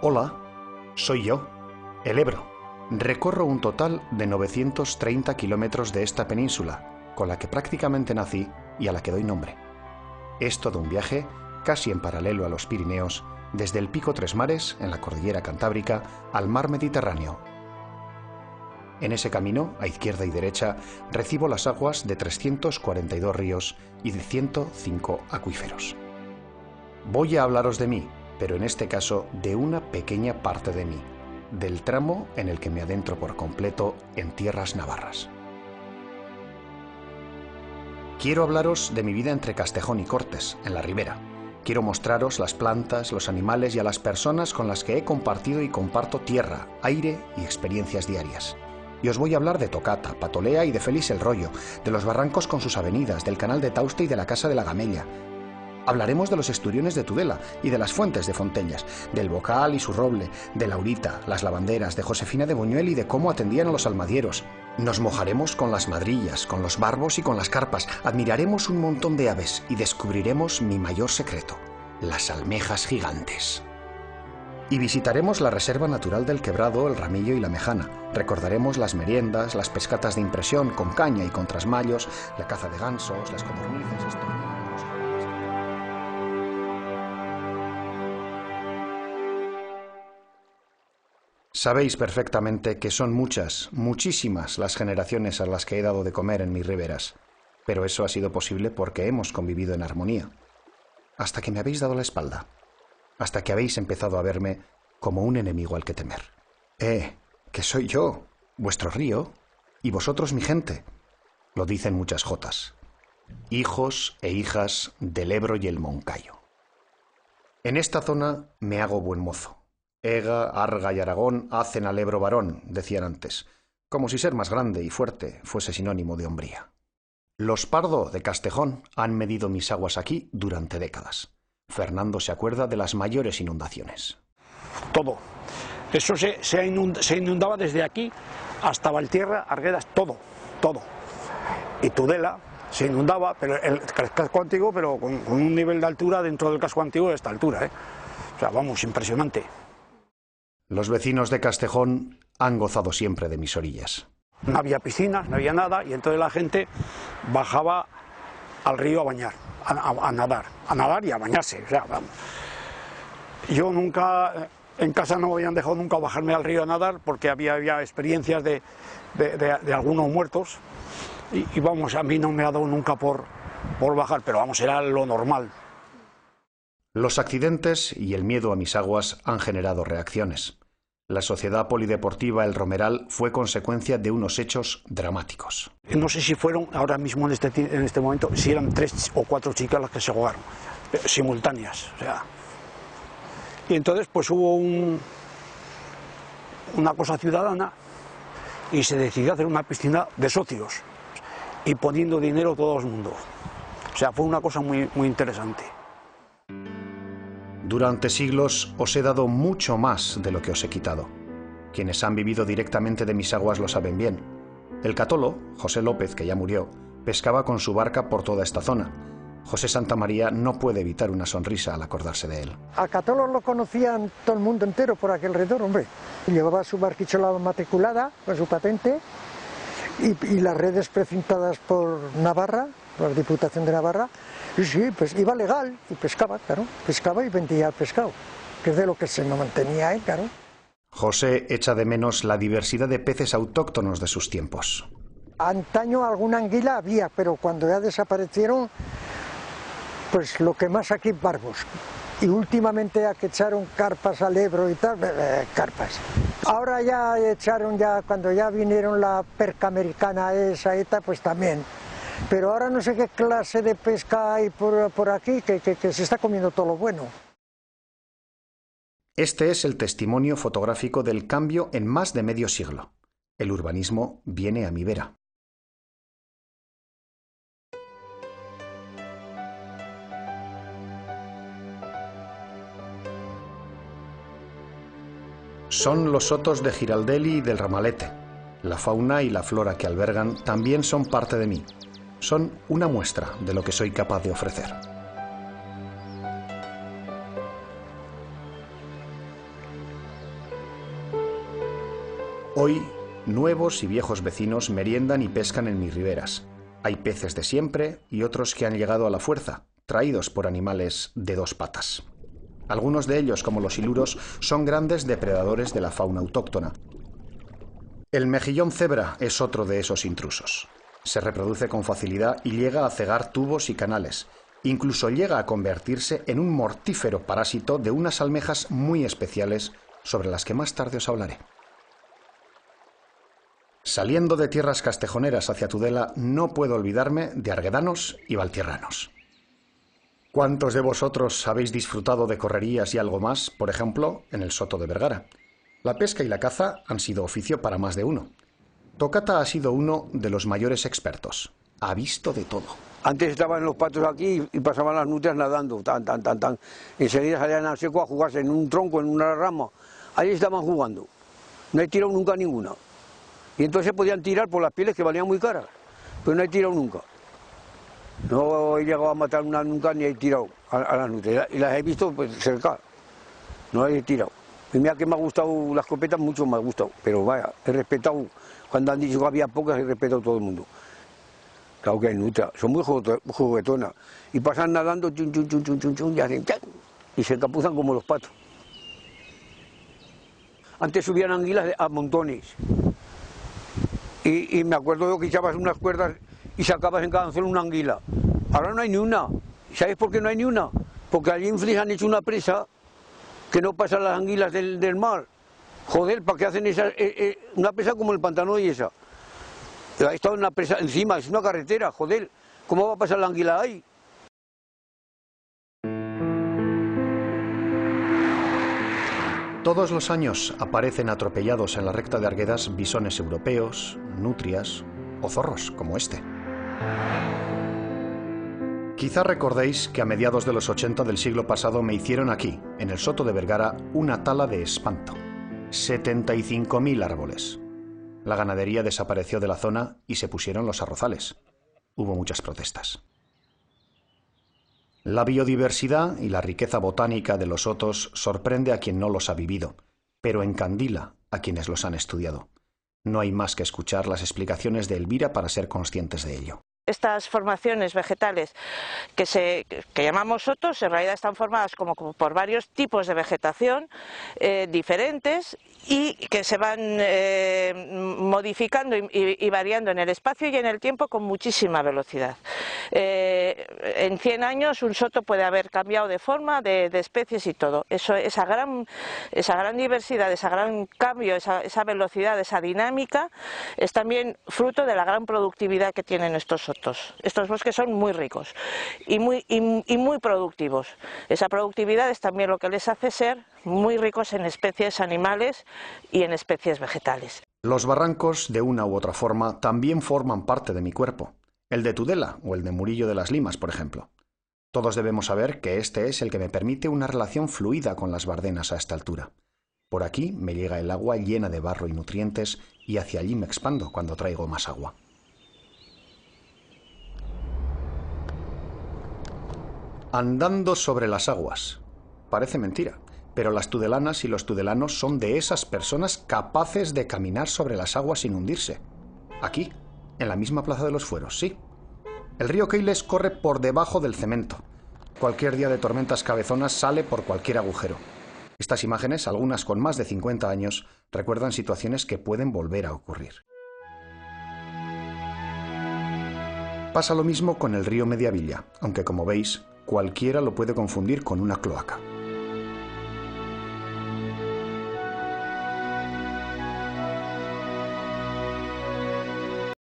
Hola, soy yo, el Ebro. Recorro un total de 930 kilómetros de esta península, con la que prácticamente nací y a la que doy nombre. Es todo un viaje, casi en paralelo a los Pirineos, desde el Pico Tres Mares, en la cordillera Cantábrica, al mar Mediterráneo. En ese camino, a izquierda y derecha, recibo las aguas de 342 ríos y de 105 acuíferos. Voy a hablaros de mí, pero en este caso de una pequeña parte de mí, del tramo en el que me adentro por completo en tierras navarras. Quiero hablaros de mi vida entre Castejón y Cortes, en la ribera. Quiero mostraros las plantas, los animales y a las personas con las que he compartido y comparto tierra, aire y experiencias diarias. Y os voy a hablar de Tocata, Patolea y de Félix el Rollo, de los barrancos con sus avenidas, del canal de Tauste y de la Casa de la Gamella. Hablaremos de los esturiones de Tudela y de las fuentes de Fontellas, del Bocal y su roble, de Laurita, las lavanderas, de Josefina de Buñuel y de cómo atendían a los almadieros. Nos mojaremos con las madrillas, con los barbos y con las carpas, admiraremos un montón de aves y descubriremos mi mayor secreto, las almejas gigantes. Y visitaremos la Reserva Natural del Quebrado, el Ramillo y la Mejana. Recordaremos las meriendas, las pescatas de impresión con caña y con trasmayos, la caza de gansos, las codornices, estorninos. Sabéis perfectamente que son muchas, muchísimas las generaciones a las que he dado de comer en mis riberas, pero eso ha sido posible porque hemos convivido en armonía, hasta que me habéis dado la espalda, hasta que habéis empezado a verme como un enemigo al que temer. Eh, que soy yo, vuestro río, y vosotros mi gente, lo dicen muchas jotas, hijos e hijas del Ebro y el Moncayo. En esta zona me hago buen mozo Ega, Arga y Aragón hacen al Ebro varón, decían antes, como si ser más grande y fuerte fuese sinónimo de hombría. Los Pardo de Castejón han medido mis aguas aquí durante décadas. Fernando se acuerda de las mayores inundaciones. Todo. Eso se, inundaba desde aquí hasta Valtierra, Arguedas, todo, todo. Y Tudela se inundaba, pero el, casco antiguo, pero con, un nivel de altura dentro del casco antiguo de esta altura. ¿eh? O sea, vamos, impresionante. Los vecinos de Castejón han gozado siempre de mis orillas. No había piscinas, no había nada, y entonces la gente bajaba al río a bañar, a, nadar, a nadar y a bañarse. O sea, Yo nunca, en casa no me habían dejado nunca bajarme al río a nadar porque había, había experiencias de, de, algunos muertos, y, y, vamos, a mí no me ha dado nunca por, por bajar, pero vamos, era lo normal. Los accidentes y el miedo a mis aguas han generado reacciones. La Sociedad Polideportiva El Romeral fue consecuencia de unos hechos dramáticos. No sé si fueron ahora mismo en este, en este momento, si eran tres o cuatro chicas las que se jugaron, eh, simultáneas. Y entonces pues hubo un, una cosa ciudadana y se decidió hacer una piscina de socios y poniendo dinero todo el mundo. O sea, fue una cosa muy, muy interesante. Durante siglos os he dado mucho más de lo que os he quitado. Quienes han vivido directamente de mis aguas lo saben bien. El catolo, José López, que ya murió, pescaba con su barca por toda esta zona. José Santa María no puede evitar una sonrisa al acordarse de él. A Catolo lo conocían todo el mundo entero por aquel alrededor, hombre. Llevaba su barquichola matriculada con su patente y, y las redes precintadas por Navarra, por la Diputación de Navarra, Sí, sí, pues iba legal y pescaba, claro, pescaba y vendía pescado, que es de lo que se mantenía él, claro. José echa de menos la diversidad de peces autóctonos de sus tiempos. Antaño alguna anguila había, pero cuando ya desaparecieron, pues lo que más aquí, barbos. Y últimamente ya que echaron carpas al Ebro y tal, eh, carpas. Ahora ya echaron ya, cuando ya vinieron la perca americana esa y tal, pues también pero ahora no sé qué clase de pesca hay por, aquí, que, que se está comiendo todo lo bueno. Este es el testimonio fotográfico del cambio en más de medio siglo. El urbanismo viene a mi vera. Son los sotos de Giraldelli y del Ramalete. La fauna y la flora que albergan también son parte de mí, son una muestra de lo que soy capaz de ofrecer. Hoy, nuevos y viejos vecinos meriendan y pescan en mis riberas. Hay peces de siempre y otros que han llegado a la fuerza, traídos por animales de dos patas. Algunos de ellos, como los iluros, son grandes depredadores de la fauna autóctona. El mejillón cebra es otro de esos intrusos. Se reproduce con facilidad y llega a cegar tubos y canales. Incluso llega a convertirse en un mortífero parásito de unas almejas muy especiales sobre las que más tarde os hablaré. Saliendo de tierras castejoneras hacia Tudela, no puedo olvidarme de arguedanos y valtierranos. ¿Cuántos de vosotros habéis disfrutado de correrías y algo más, por ejemplo, en el Soto de Vergara? La pesca y la caza han sido oficio para más de uno. Tocata ha sido uno de los mayores expertos. Ha visto de todo. Antes estaban los patos aquí y pasaban las nutrias nadando, tan, tan, tan, tan. Enseguida salían al seco a jugarse en un tronco, en una rama. Ahí estaban jugando. No he tirado nunca ninguna. Y entonces podían tirar por las pieles que valían muy caras. Pero no he tirado nunca. No he llegado a matar una nunca ni he tirado a, las nutrias. Y las he visto pues, cerca. No he tirado. Mira que me ha gustado las escopeta, mucho me ha gustado. Pero vaya, he respetado. Cuando han dicho que había pocas, he respetado a todo el mundo. Claro que hay nutria, son muy juguetonas. Y pasan nadando, chun, chun, chun, chun, chun, chun, y hacen y se encapuzan como los patos. Antes subían anguilas a montones. Y, me acuerdo yo que echabas unas cuerdas y sacabas en cada anzuelo una anguila. Ahora no hay ni una. ¿Sabes por qué no hay ni una? Porque allí en han hecho una presa que no pasa las anguilas del, mar. Joder, ¿para qué hacen esa, eh, eh, una presa como el pantano y esa? Ha estado una presa encima, es una carretera, joder. ¿Cómo va a pasar la anguila ahí? Todos los años aparecen atropellados en la recta de Arguedas bisones europeos, nutrias o zorros como este. Quizá recordéis que a mediados de los 80 del siglo pasado me hicieron aquí, en el Soto de Vergara, una tala de espanto. 75.000 árboles. La ganadería desapareció de la zona y se pusieron los arrozales. Hubo muchas protestas. La biodiversidad y la riqueza botánica de los sotos sorprende a quien no los ha vivido, pero encandila a quienes los han estudiado. No hay más que escuchar las explicaciones de Elvira para ser conscientes de ello estas formaciones vegetales que, se, llamamos sotos en realidad están formadas como, por varios tipos de vegetación eh, diferentes y que se van eh, modificando y, variando en el espacio y en el tiempo con muchísima velocidad. Eh, en 100 años un soto puede haber cambiado de forma, de, especies y todo. Eso, esa, gran, esa gran diversidad, ese gran cambio, esa, esa velocidad, esa dinámica es también fruto de la gran productividad que tienen estos sotos. Estos bosques son muy ricos y muy, y muy productivos. Esa productividad es también lo que les hace ser muy ricos en especies animales y en especies vegetales. Los barrancos, de una u otra forma, también forman parte de mi cuerpo. El de Tudela o el de Murillo de las Limas, por ejemplo. Todos debemos saber que este es el que me permite una relación fluida con las bardenas a esta altura. Por aquí me llega el agua llena de barro y nutrientes y hacia allí me expando cuando traigo más agua. Andando sobre las aguas. Parece mentira, pero las tudelanas y los tudelanos son de esas personas capaces de caminar sobre las aguas sin hundirse. Aquí, en la misma plaza de los Fueros, sí. El río Keiles corre por debajo del cemento. Cualquier día de tormentas cabezonas sale por cualquier agujero. Estas imágenes, algunas con más de 50 años, recuerdan situaciones que pueden volver a ocurrir. Pasa lo mismo con el río Mediavilla, aunque como veis, cualquiera lo puede confundir con una cloaca.